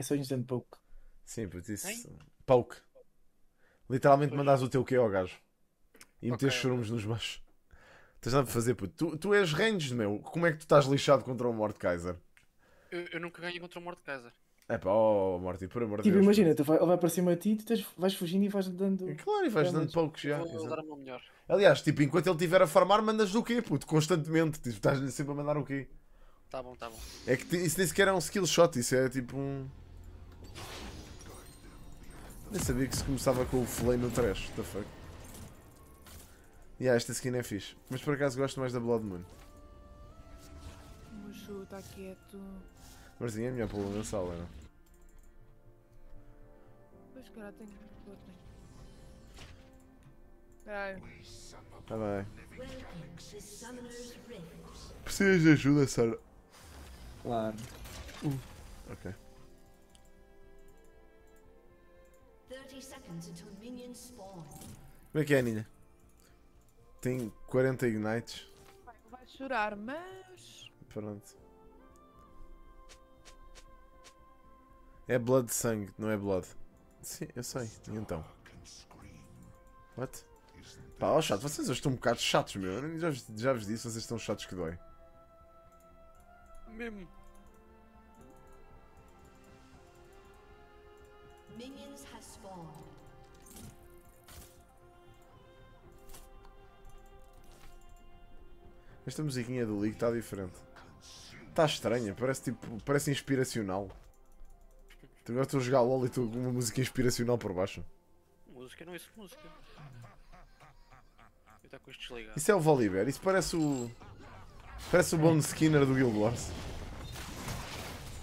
É só instant poke. Sim, puto, isso. Hein? Poke. Literalmente Pois. mandas o teu Q ao gajo. E Ok, metes churumos nos baixos. Tens nada para fazer, puto. Tu, tu és ranged, meu. Como é que tu estás lixado contra o Mordekaiser? Eu, eu nunca ganhei contra o Mordekaiser. É pá, oh Morty, por amor de Tipo, Deus. imagina, tu vai, ele vai para cima de ti, tu tens, vais fugindo e vais dando. Claro, e vais dando pokes já. Vou dar uma melhor. Aliás, tipo, enquanto ele estiver a farmar, mandas o quê, puto? Constantemente. Tipo, estás-lhe sempre a mandar o quê? Tá bom, tá bom. É que isso nem sequer é um skill shot, isso é tipo um. Nem sabia que se começava com o flame no trash. What the fuck? Yeah, esta skin é fixe. Mas por acaso gosto mais da Blood Moon. Mushu está quieto. Marzinha é melhor pô na sala, não? Pois, cara, tenho. Caralho. Tá bem. Precisas de ajuda, Sara? Claro. Ok. Como é que é, Ninha? Tem 40 ignites. Vai, vai chorar, mas. Pronto. É blood de sangue, não é blood. Sim, eu sei. E então? What? Pá, ó chato, vocês hoje estão um bocado chatos, meu. Eu já, vos- já vos disse, vocês estão chatos que dói. Mesmo. Minions Esta musiquinha do League está diferente. Está estranha, parece tipo. Parece inspiracional. Agora estou a jogar LOL e estou com uma música inspiracional por baixo. Música, não é isso música. Estou com isto desligado. Isso é o Volibear, isso parece o. Parece o Bone Skinner do Guild Wars.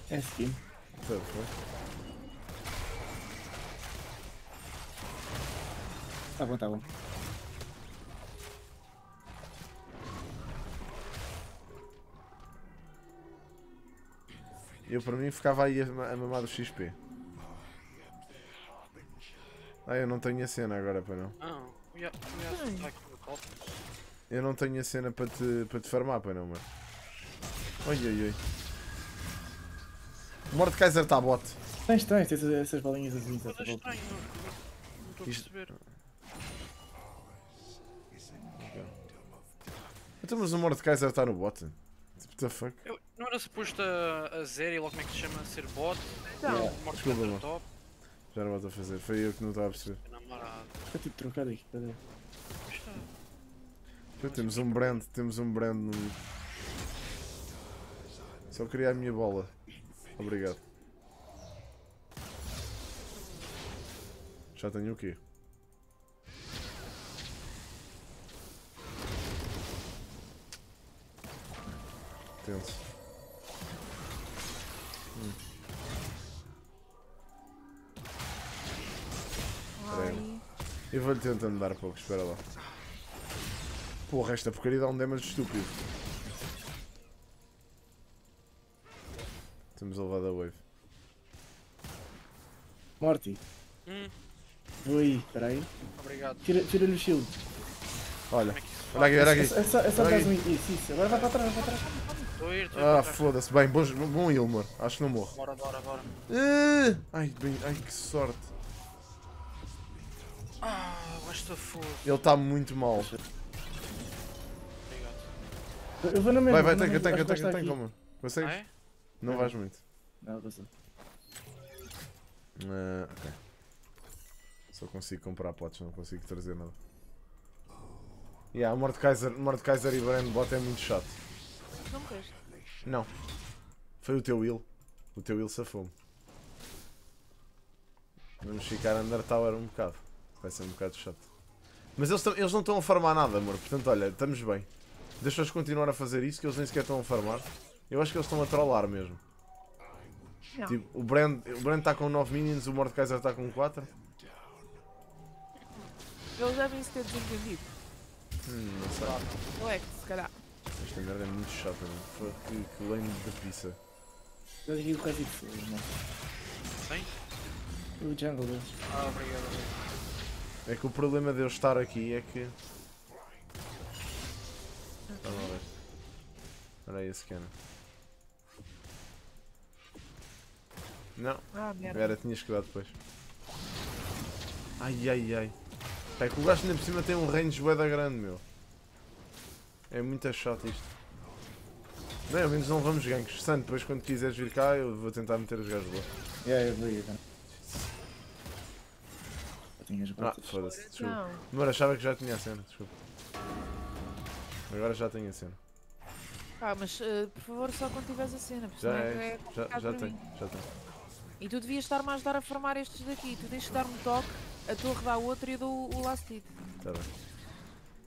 É skin. Tá, foi? Tá bom, tá bom. Eu para mim ficava aí a, a mamar do XP. Ah, eu não tenho a cena agora para não. Ah. Eu não tenho a cena para te, para te farmar para não, mano. Oi, oi, oi. O Mordekaiser está bot. Tens, tens, tens essas bolinhas azuis à Mas é tua volta. estranho, não estou a Isto- perceber. Então, mas o Mordekaiser está no bot. What the fuck? Eu, não era suposto a, a Zeri, logo como é que se chama, ser bot? Então, Yeah. O Mordekaiser desculpa, mano. top? Já não volto a fazer. Foi eu que não estava a perceber. Fica tipo trocado aqui? Está. Pô, temos um brand, temos um brand no. Só queria a minha bola. Obrigado. Já tenho o quê? Tenso. Eu vou-lhe tentando dar pouco, espera lá. Porra, esta porcaria dá um damage estúpido. Temos a levar da wave. Morty, Hum, aí, peraí. obrigado. Tira- Tira-lhe o shield. Olha, é olha aqui, olha aqui. É só, é só aqui. um isso, isso. Agora vai para trás, vai para trás. Estou a ir, estou a ir. Ah, foda-se. Bem, bom, bom mano. Acho que não morro. Bora, bora, bora. Ah, Ai, bem, ai, que sorte. Basta foda. Ele está muito mal. Obrigado. Eu vou na mesma. Vai, vai, tanca, tanca, tanca, vai tanca, mano. Consegues? Ah, é? Não vais muito. Não, passou. Ah, ok. Só consigo comprar potes, não consigo trazer nada. Yeah, o Mordekaiser, Mordekaiser e Brand Bot é muito chato. Não morreste. Não. Foi o teu Will. O teu Will safou-me. Vamos ficar Under Tower um bocado. Vai ser um bocado chato. Mas eles, eles não estão a farmar nada, amor. Portanto, olha, estamos bem. Deixa-os continuar a fazer isso, que eles nem sequer estão a farmar. Eu acho que eles estão a trollar mesmo. Não. Tipo, o Brand o Brand está com 9 minions, o Mordekaiser está com 4. Eles devem se ter desentendido. Hum, não sei. Ou é que, se calhar. Esta merda é muito chata, mano. Fuck, Que, que lane de pizza. Eu aqui o Crazy Fool, irmão. Tem? O jungle deles. Ah, obrigado, obrigado. É que o problema de eu estar aqui é que. Vamos lá ver. Olha aí esse. Não, Ah, merda. era, tinhas que dar depois. Ai ai ai. É que o gajo ainda por cima tem um range bué da grande, meu. É muito chato isto. Bem, ao menos não vamos ganks. Santo, depois quando quiseres vir cá, eu vou tentar meter os gajos lá. Yeah, eu vou ir. Já tinhas Ah, foda-se, desculpa. Achava que já tinha a cena, desculpa. Agora já tenho a cena. Pá, mas eh, por favor, só quando tiveres a cena. porque Já senão é, já, complicado já para tenho, mim. já tenho. E tu devias estar-me a ajudar a farmar estes daqui. Tu que dar-me um toque, a torre dá outra e eu dou o last hit. Tá bem.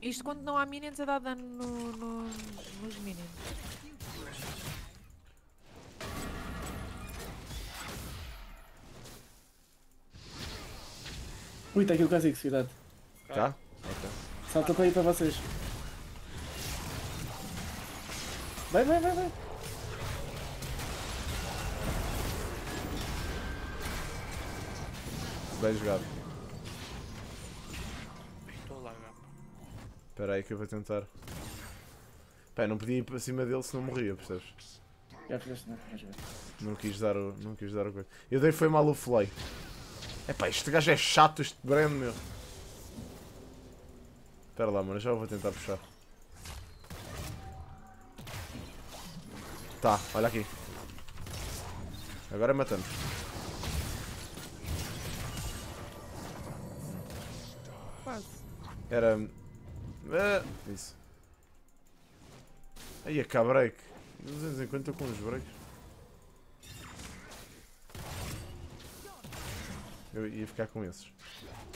Isto quando não há minions a dar dano no, no- nos minions. Ui, está aqui o Kha'Zix, cuidado. Tá? Ok. Salta para aí para vocês. Vai, vai, vai, vai. Bem jogado. Estou lagar. Espera aí que eu vou tentar. Pá, não podia ir para cima dele se não morria, percebes? Já fizeste, não? Ver. Não quis dar o. Não quis dar o coisa. Eu dei foi mal o flay. Epá, este gajo é chato, este brand, meu. Espera lá, mano, já vou tentar puxar. Tá, olha aqui. Agora matamos. Quase. Era. É, isso. Aí a cá break. De vez em quando estou com uns breaks. Eu ia ficar com esses.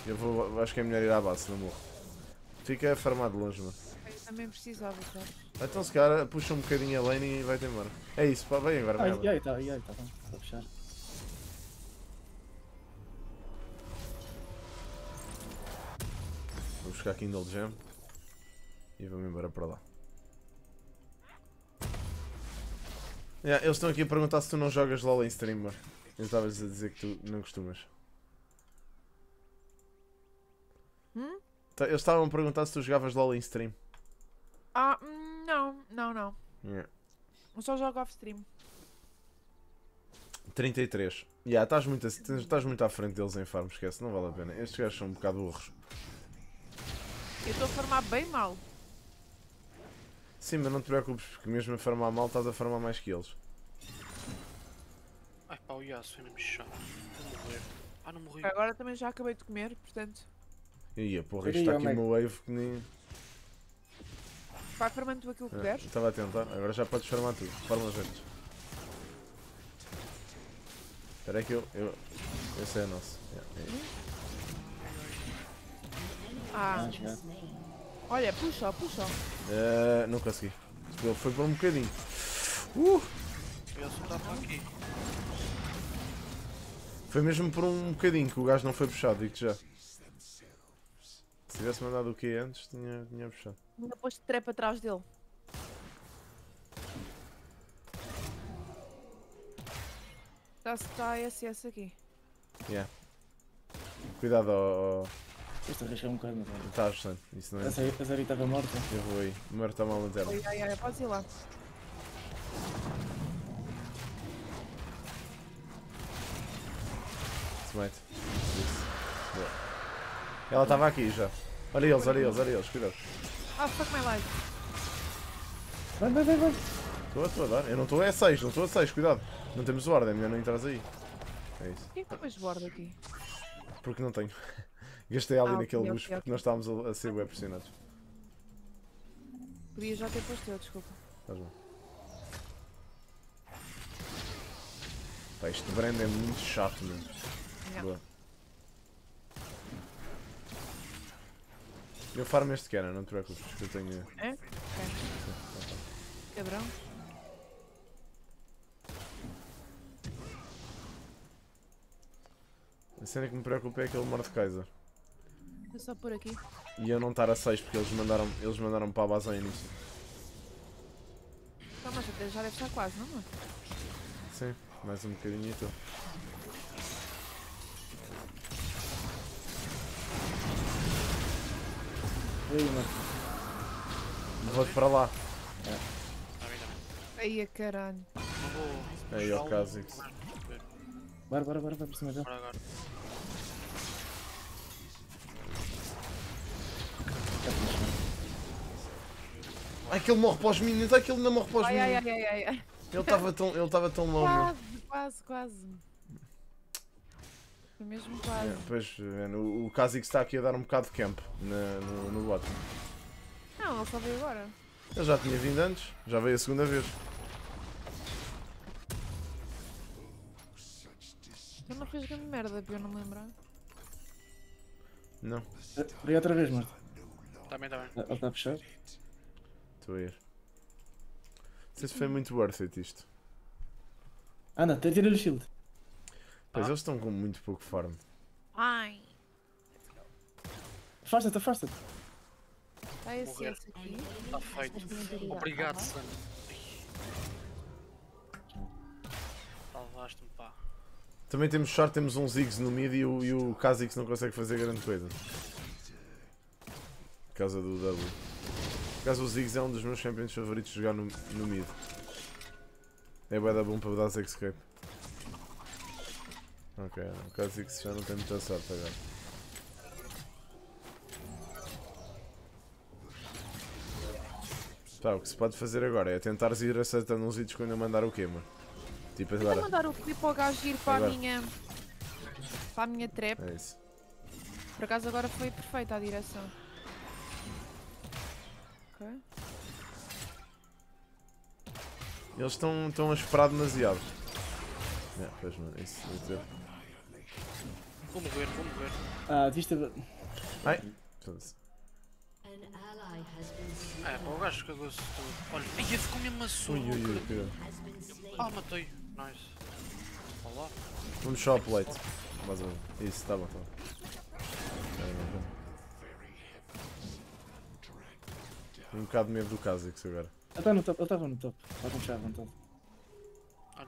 Eu vou. Acho que é melhor ir à base, não morro. Fica a farmar de longe, mano. Eu também precisava, cara. Então se calhar puxa um bocadinho a lane e vai-te embora. É isso, pá, vem agora, vai Ai, agora. ai, tá, ai, ai, tá bom. Vou fechar. Vou buscar Kindle Gem e vou-me embora para lá. Yeah, eles estão aqui a perguntar se tu não jogas LOL em stream, mano. Eu estava-lhes a dizer que tu não costumas. Hum? Tá, Eles estavam a perguntar se tu jogavas LOL em stream. Ah, não, não, não. Yeah. Eu só jogo off-stream. 33. Yeah, estás muito, a- estás muito à frente deles em farm, esquece, não vale a pena. Estes gajos são um bocado burros. Eu estou a farmar bem mal. Sim, mas não te preocupes, porque mesmo a farmar mal estás a farmar mais que eles. Ai pá, o Yasuo é mesmo chato. Vou morrer. Ah, não morri. Agora também já acabei de comer, portanto. Ia, porra, Peraí, isto está aqui uma wave que nem. Vai farmando tu aquilo que puderes. Estava a tentar, agora já podes farmar tudo. Forma os antes. Espera aí que eu, eu. Esse é nosso. Yeah, é. Ah, olha, puxa, puxa. Eh, não consegui. Ele foi por um bocadinho. Uh! Está para aqui. Foi mesmo por um bocadinho que o gajo não foi puxado, digo-te já. Se tivesse mandado o que antes, tinha, tinha puxado. Ainda pôs trepa atrás dele. Já se está SS aqui. Yeah. Cuidado ao. Isto arrisca um bocado, velho. Está ajustando. Isso não é. A Zeri estava morta. Eu vou aí. Está mal lanterna. Ai, ai, ai, podes ir lá. Smite. Isso. Boa. Ela estava aqui já. Olha eles, olha eles, olha eles, cuidado. Ah, fuck my life. Vai, vai, vai, vai. Estou a, estou a dar. Eu não estou a 6, não estou a 6, cuidado. Não temos ordem, é melhor não entras aí. É isso. Porquê que tu pões bordo aqui? Porque não tenho. Gastei ali Ah, naquele ok, bucho ok, porque nós estávamos a, a ser web pressionados. Podia já ter posto eu, desculpa. Estás bem. Pá, este brand é muito chato mesmo. Yeah. Boa. Eu farmo este que era, não te preocupes, que eu tenho. É? Ok. Cabrão. A cena que me preocupa é aquele Mordekaiser. Vou só por aqui. E eu não estar a 6 porque eles mandaram, eles mandaram para a base ao início. Tá, mas até já deve estar quase, não, mano? Sim, mais um bocadinho e estou. E aí, mano. Vou-te para lá. Bem. Aí a caralho. Aí, ao puxá-lo, caso, isso. Bora, bora, bora, bora por cima dele. Ai, que ele morre para os minions. Ai, que ele não morre para os Ai, ai, minions. ai, ai, ai, ai. Ele estava tão, ele estava tão meu. Quase, quase, quase. Foi mesmo quase. É, pois, é, o, o Kha'Zix está aqui a dar um bocado de camp na- no, no bot. Não, ele só veio agora. Ele já tinha vindo antes, já veio a segunda vez. Eu não fiz grande merda, para eu não me lembrar. Não, Veio outra vez, Marta. Também, também. Ele está a puxar. estou a ir. Não sei se foi muito worth it isto. Anda, tira-lhe o shield. Pois Ah. eles estão com muito pouco farm. Ai! Afasta-te, afasta-te. Esse, Morrer. esse aqui. Está feito. Obrigado, Sam. Salvaste-me, pá. Também temos short, temos um Ziggs no mid e o, e o Kha'Zix não consegue fazer grande coisa. Por causa do W. Por causa o Ziggs é um dos meus champions favoritos de jogar no, no mid. É bué da bom para dar escape. Ok, o Kha'Zix já não tem muita sorte agora. Tá, o que se pode fazer agora é tentares ir acertando uns hits quando eu mandar o quê, mano? Tipo agora. mandar o clipe ao gajo ir para a Agora. minha. para a minha trap. É isso. Por acaso agora foi perfeita a direção. Ok. Eles estão, estão a esperar demasiado. É, pois mano, isso vou dizer. Vou morrer, vou morrer. Ah, viste. Ai! Slain. É, pá, o gajo cagou-se tudo. Olha, ai, ficou mesmo Ui, açúcar. ui, ui, been slain. Ah, matei. Nice. Olá. Vamos só ao plate. Mais um. Isso, tá bom, tá bom. Então. Tenho um bocado de medo do Kha'Zix agora. Ele está no top, ele estava no top. Está com chave, vontade.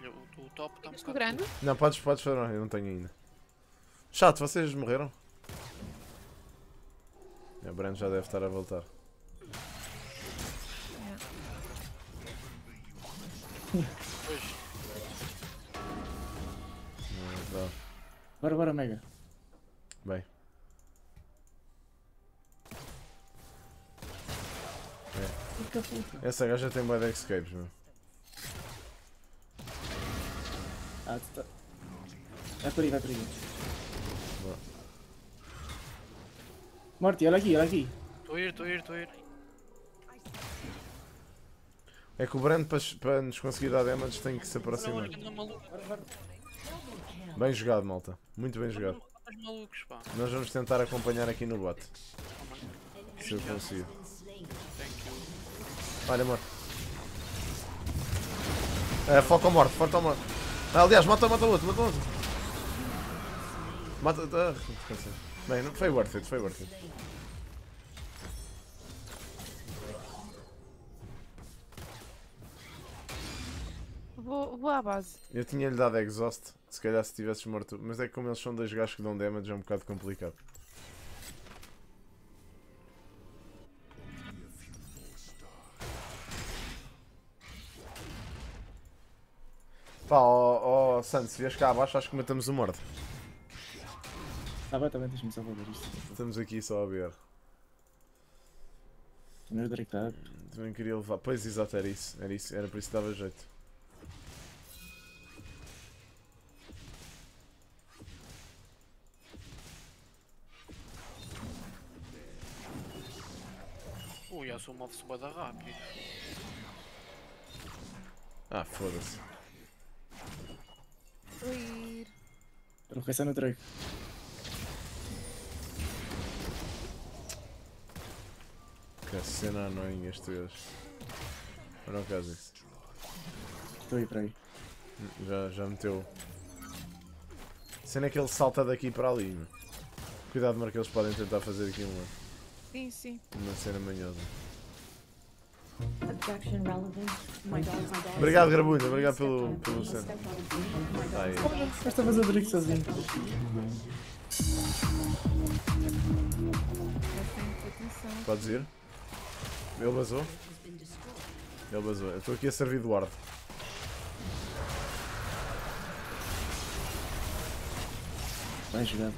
Olha, o, o top está um bocado... grande? Não, podes, podes fazer, não, eu não tenho ainda. Chato, vocês morreram? É, O Brand já deve estar a voltar. Não, tá. Bora, bora, Mega. Bem. Puta. Essa gaja tem bué de escapes, meu. Ah, tu tá. Vai por aí, vai por aí. Boa. Morty, olha aqui, olha aqui. estou a ir, estou a ir, estou a ir. É que o Brand para, para nos conseguir dar damage tem que se aproximar. olha, anda maluco. Bem jogado, malta. Muito bem jogado. Nós vamos tentar acompanhar aqui no bot. Se eu consigo. Olha, morte. É, foca a morte, foca a morte. Ah, aliás, mata, mata o outro, mata o outro. Mata. Ah. Bem, não, foi worth it, foi worth it. Vou, vou à base. Eu tinha-lhe dado exhaust, se calhar se tivesses morto. Mas é que como eles são dois gajos que dão damage, é um bocado complicado. Pá, oh, Santos, se vies cá abaixo, acho que matamos o morto. Tá bem, tá bem, deixa-me só fazer isto. Estamos aqui só a ver. Primeiro directar. Também queria levar. Pois exato, era isso. Era isso, era por isso que dava jeito. Ui, a sua move-se bué da rápido. Ah, foda-se. Vou ir. Para pensar no Drake. Que cena annoying este gajo. Olha o caso isso. Estou aí para aí. Já, já meteu. A cena é que ele salta daqui para ali. meu. Cuidado, Marco, eles podem tentar fazer aqui uma, Sim, sim. uma cena manhosa. Obrigado, Grabulho. Obrigado pelo, pelo cena. Tá aí. Basta fazer o Drake sozinho. Podes ir? Ele vazou? Ele vazou. Eu estou aqui a servir do ward. Bem jogado.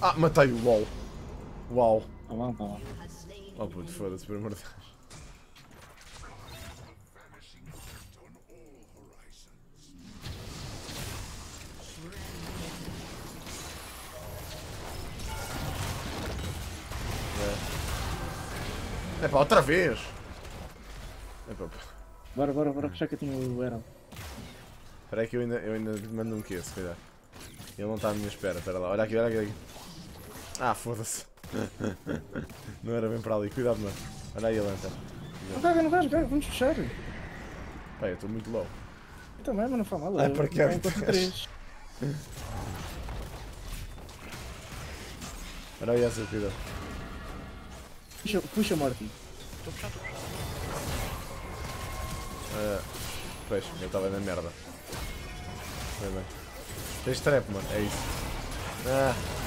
Ah, matei o LOL. Uau. Tá bom, tá bom. Oh puto, foda-se, por amor de Deus. É pá, outra vez! É pá, Bora, bora, bora, puxar que eu tenho o Herald. espera aí que eu ainda, eu ainda mando um Q, se calhar. Ele não está à minha espera, espera lá, olha aqui, olha aqui. olha aqui. Ah, foda-se. Não era bem para ali, cuidado, mano. Olha aí a lanterna. Não caga, não caga, vamos puxar. Pá, eu estou muito low. Eu também, mas não faz mal. Ah, para que é? três. Olha aí essa, cuidado. Puxa, puxa Morty. Estou puxar. Ah, pois, eu estava na merda. Foi bem. Tens trap, mano, é isso. Ah.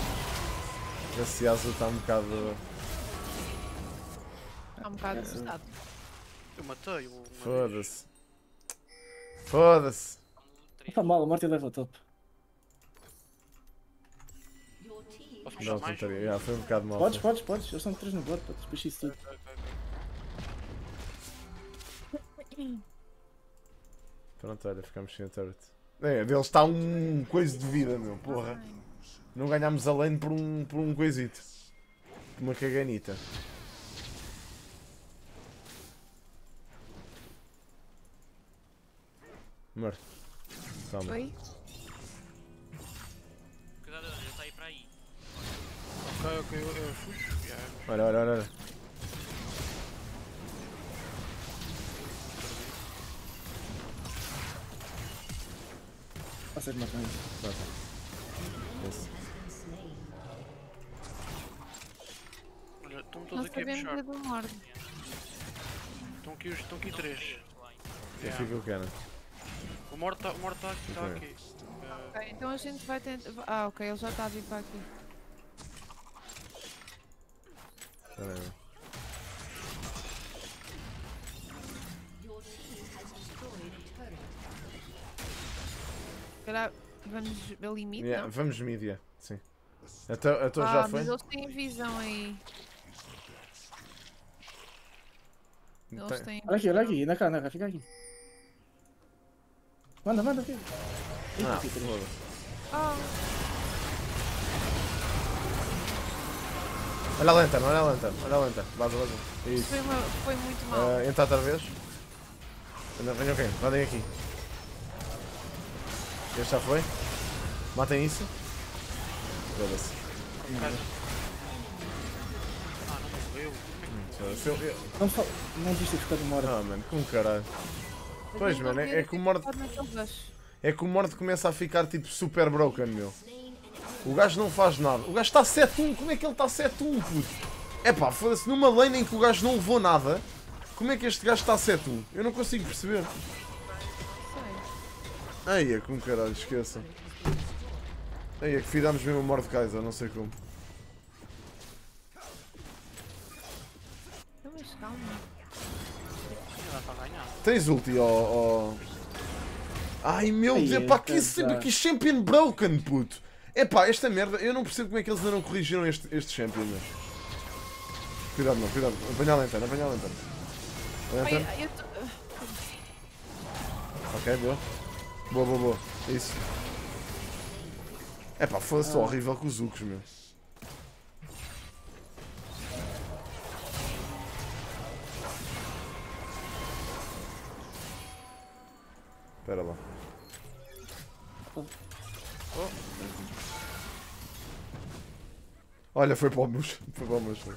Esse Yasuo está um bocado. Está um bocado assustado. Eu matei-o. uma vez. Foda-se. Foda-se. Não faz mal, a Morty leva o top. Não, tontaria. Já, foi um bocado mal. Podes, podes, podes. Eles são três no bot, podes puxar isso tudo. Pronto, olha, ficamos sem a turret. É, deles está um coisa de vida, meu, porra. Não ganhámos a lane por um, por um coisito. Uma caganita. Morto. Toma. Oi? Cuidado, ele está aí para aí. Ok, ok, eu, eu fujo. Olha, olha, olha. olha. Vocês matam isso. Esse. slain. olha, estão Não todos aqui a sabemos puxar. morte. Estão aqui, os- estão aqui três. Eu fico o Canon. O morto está tá, tá aqui. Tá Ok. aqui. Eh, Ok, então a gente vai tentar. Ah, ok, ele já está a vir para aqui. Espera aí. Calhar vamos a limite, Yeah, não? vamos mídia, sim. Até, até ah, já foi? mas eles têm visão aí. Eles Tem- têm. Olha aqui, olha aqui, anda cá, anda cá, fica aqui. Manda, manda, filho. Ah, Aqui, três. foda-se. Ah, Olha a lanterna, olha a lanterna, olha a lanterna. Vaza, vaza. isso Isso. foi, uma, foi muito mal. Uh, entra outra vez. Venham quem? Mandem aqui. Este já foi. Matem isso. Foda-se. Morreu. Eu- eu- Não, fa- não viste ficar de mora. Ah, mano, como caralho. Pois, mano, é, é que o Mord, é que o Mord começa a ficar tipo super broken, meu. O gajo não faz nada. O gajo está 7-1. Como é que ele está 7-1, puto? É pá, foda-se. Numa lane em que o gajo não levou nada, como é que este gajo está 7-1? Eu não consigo perceber. Ai, é como caralho, esqueçam. Ai, é que fidamos mesmo o Mordekaiser, não sei como. Mas calma. Não dá para ganhar. Tens ulti, ó. ó. Ai meu Deus, é, pá, que, sempre, que champion broken, puto. É pá, esta merda, eu não percebo como é que eles ainda não corrigiram este, este champion, meu. Cuidado, não, cuidado. Apanha a lanterna, apanha a lanterna. A lanterna. Ai, eu tô... Ok, boa. Boa, boa, boa. Isso. É pá, foda-se, horrível com os Zucos, meu. Espera lá. Oh. Olha, foi para o Mus. Foi para o foi.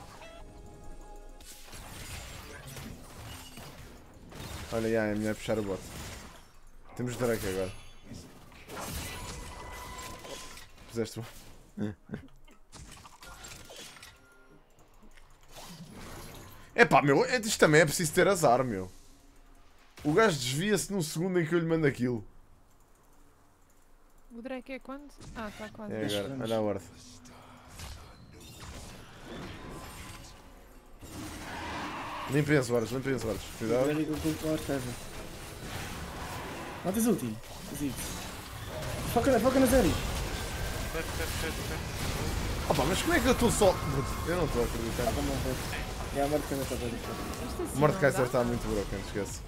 Olha, já, é melhor puxar o bot. Temos Drake agora. Fizeste bom. Epá, meu, é- isto também é preciso ter azar, meu. O gajo desvia-se num segundo em que eu lhe mando aquilo. O Drake é quando? Ah, está quase. É agora, olha a ordem. Limpem as horas, limpem as horas. Cuidado. Olha o que o Arteza. Não tens ulti. Tens isso. Foca, foca na Zeri. Opa, mas como é que eu estou só. Eu não estou a acreditar. Vai. É a Mordekaiser não está muito broken, esquece.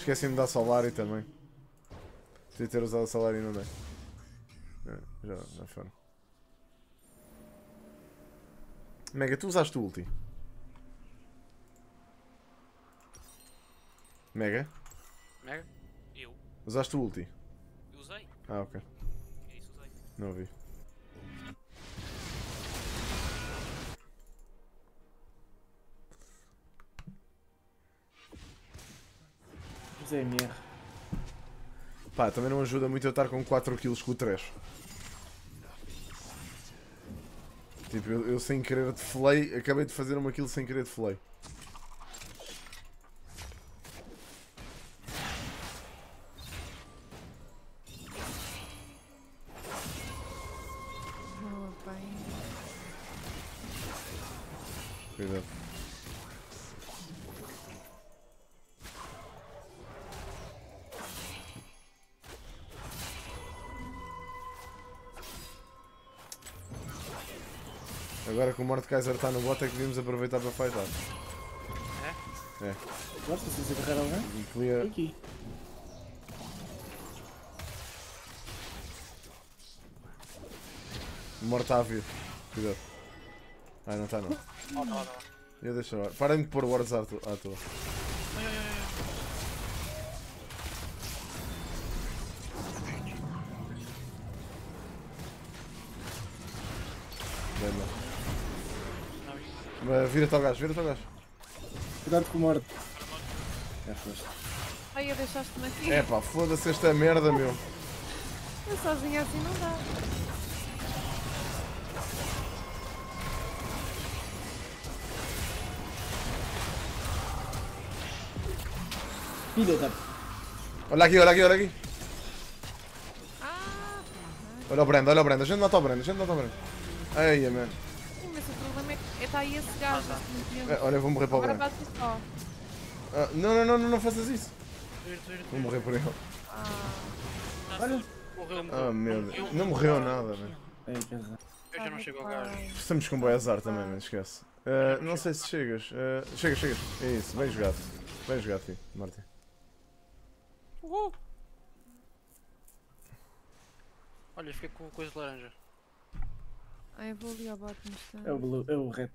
Esqueci-me de dar Solari também. Podia ter usado Solari e não dei. É, Já, já foram. Mega, tu usaste o ulti? Mega? Mega? Eu? Usaste o ulti? Eu usei? Ah, ok. É isso, usei. Não ouvi. ZMR. Pá, também não ajuda muito eu estar com 4kg com o 3. Tipo, eu, eu sem querer de flay, acabei de fazer uma kill sem querer de flay. Mordekaiser está no bot é que devíamos aproveitar para fightar. Gosta de se agarrar alguém? E clear. Aqui. O Mord está a vir. Cuidado. Ai, não está não. Ó, ó, ó. Eu deixo. Parem de pôr wards à to- à toa. Ai, ai, ai, Vira-te ao gajo, vira-te ao gajo. Cuidado com o Mord. Já foste. Ai, eu deixaste-me aqui. É pá, foda-se esta merda, meu. Eu sozinha assim não dá. Filha da. Olha aqui, olha aqui, olha aqui. Ah! Olha o Brand, olha o Brand. A gente mata o Brand, a gente mata o Brand. Eia, man. É está aí esse gajo. esse nojento. É, olha, eu vou morrer para o Agora Brand. bate só. Ah, não, não, não, não, não faças isso. Vira-te, vira-te, Vou vira-te. morrer por ele. Ah, Olha. Morreu, morreu. Ah, meu. Deus. Não morreu nada, casa. Eu já não chego ao gajo. Estamos com boi azar também, man, esquece. Ah, não sei se chegas. Ah, chegas, chegas. É isso, bem jogado. Bem jogado, filho, Martin. Uhul. Olha, fiquei com coisa de laranja. Ai, eu vou ali ao instante. É o Blue, é o Red.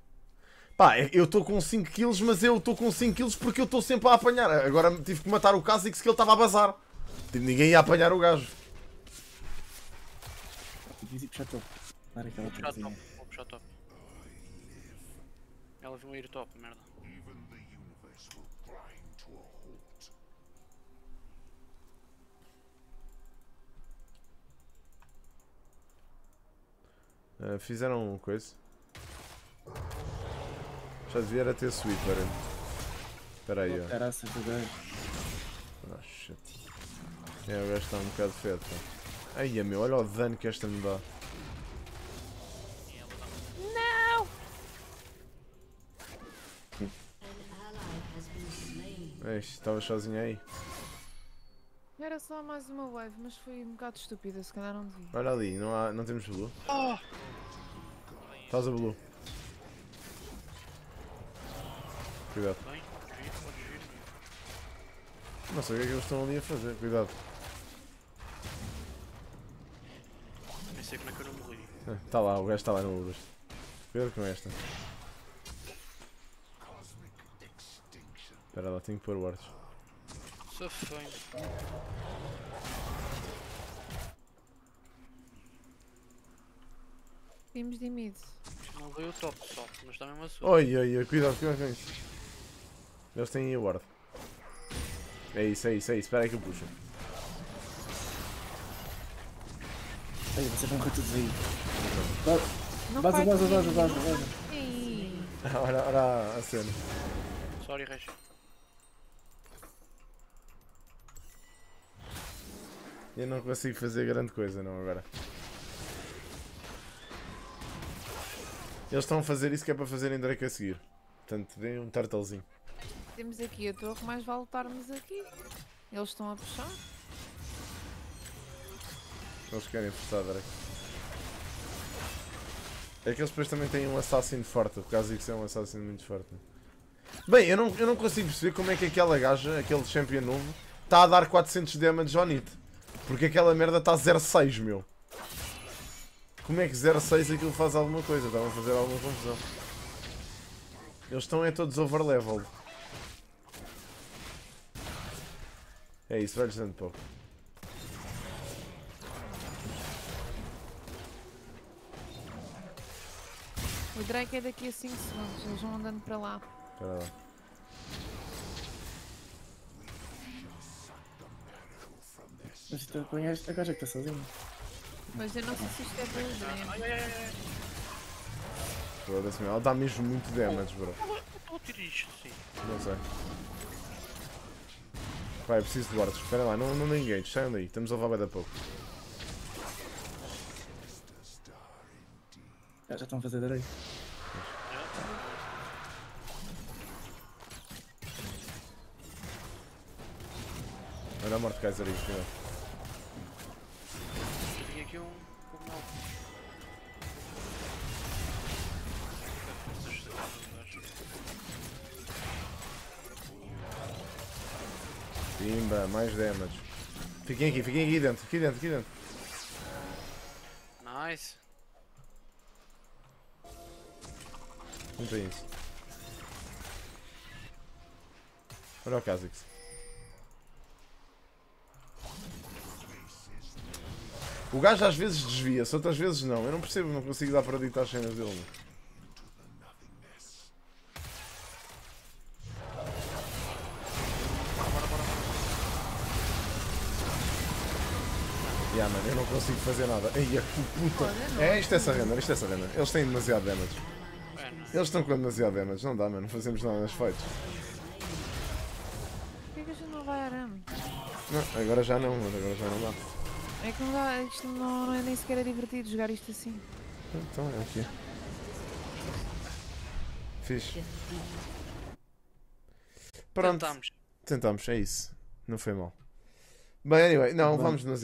Pá, é- eu estou com 5kg, mas eu estou com 5kg porque eu estou sempre a apanhar. Agora tive que matar o caso e que ele estava a bazar. Tipo, ninguém ia apanhar o gajo. Top. Dar aquela Vou puxar top. Vou puxar top. Ela viu ir top, merda. Ah, fizeram coisa. Já devia era ter sweeper. Espera aí, ó. Gajo. Ah, shit. É, o gajo está um bocado feio. pá. Ai, meu, olha o dano que esta me dá. Não! An ally has been slain. Ei, estava sozinho aí. Era só mais uma wave, mas foi um bocado estúpida, se calhar não devia. Olha ali, não, há, não temos blue. Estás a blue. Cuidado. Não sei o que é que eles estão ali a fazer. Cuidado. Nem sei como é que eu não morri. Está lá, o gajo está lá no Ubers. Cuidado com esta. Espera lá, tenho que pôr wards. Safame. Vimos de mid. Não veio o top só, mas está mesmo a sua. Oi, oi, oi, cuidado, cuidado com isso. Eles têm a ward. É isso, é isso, é isso. Espera aí que eu puxo. Ei, vocês vão correr todos aí. Vaza, vaza, vaza, vaza, vaza. olha, olha a cena. Sorry, Reis. Eu não consigo fazer grande coisa não agora. Eles estão a fazer isso que é para fazerem Drake a seguir. Portanto, deem um turtlezinho. Temos aqui a torre, mais vale lutarmos aqui. Eles estão a puxar. Eles querem forçar Drake. É que eles depois também têm um assassino forte. O Kha'Zix é um assassino muito forte. Bem, eu não, eu não consigo perceber como é que aquela gaja, aquele champion novo, está a dar 400 damage ao Nit. Porque aquela merda está 0.6, meu. Como é que 0.6 aquilo faz alguma coisa? Estava a fazer alguma confusão. Eles estão é todos overleveled. É isso, vai-lhes dando pouco. O Drake é daqui a 5 segundos, eles vão andando para lá. Espera lá. Mas tu conheces a gaja que está sozinha. Mas eu não sei se isto é bom, ai, ai. Foda-se. Ela dá mesmo muito damage, bro. Estou a tirar isto, sim. Não sei. Vai, preciso de wards. Espera lá, não, não dê engage. Saiam daí. Estamos a levar bem da pouco. Já, já estão a fazer direito. Olha a morte Kaiser aí, cuidado. Mais damage. Fiquem aqui, fiquem aqui dentro, aqui dentro, aqui dentro. Nice. Tem isso. Olha o Kha'Zix. O gajo às vezes desvia-se, outras vezes não. Eu não percebo, não consigo dar para editar as cenas dele. Consigo fazer nada. Ai, que puta. É, isto é Sarrender, isto é Sarrender. Eles têm demasiado damage. É. Eles estão com demasiado damage, não dá, mano. Não fazemos nada nas fights. Porquê que a gente não vai arame? Não, agora já não, mano. Agora já não dá. É que não dá, isto não, não é nem sequer é divertido jogar isto assim. Então é aqui. Fixe. Pronto, Tentámos. tentamos, é isso. Não foi mal. Bem, anyway, não, vamos nos